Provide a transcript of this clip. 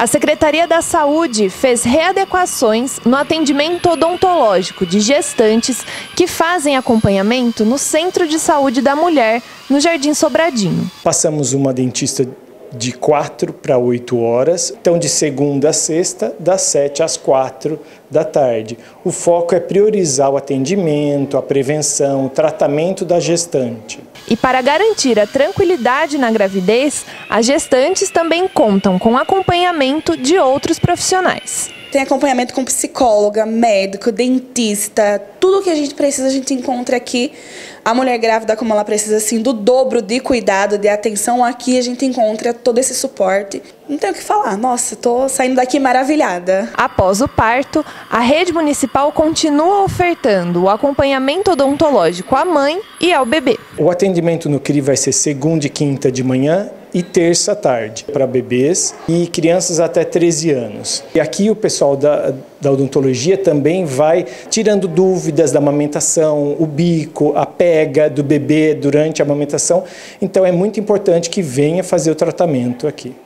A Secretaria da Saúde fez readequações no atendimento odontológico de gestantes que fazem acompanhamento no Centro de Saúde da Mulher, no Jardim Sobradinho. Passamos uma dentista de 4 para 8 horas, então de segunda a sexta, das 7 às 4 da tarde. O foco é priorizar o atendimento, a prevenção, o tratamento da gestante. E para garantir a tranquilidade na gravidez, as gestantes também contam com acompanhamento de outros profissionais. Tem acompanhamento com psicóloga, médico, dentista, tudo que a gente precisa a gente encontra aqui. A mulher grávida, como ela precisa assim do dobro de cuidado, de atenção, aqui a gente encontra todo esse suporte. Não tenho o que falar. Nossa, estou saindo daqui maravilhada. Após o parto, a rede municipal continua ofertando o acompanhamento odontológico à mãe e ao bebê. O atendimento no CRI vai ser segunda e quinta de manhã e terça tarde para bebês e crianças até 13 anos. E aqui o pessoal da, da odontologia também vai tirando dúvidas da amamentação, o bico, a pega do bebê durante a amamentação. Então é muito importante que venha fazer o tratamento aqui.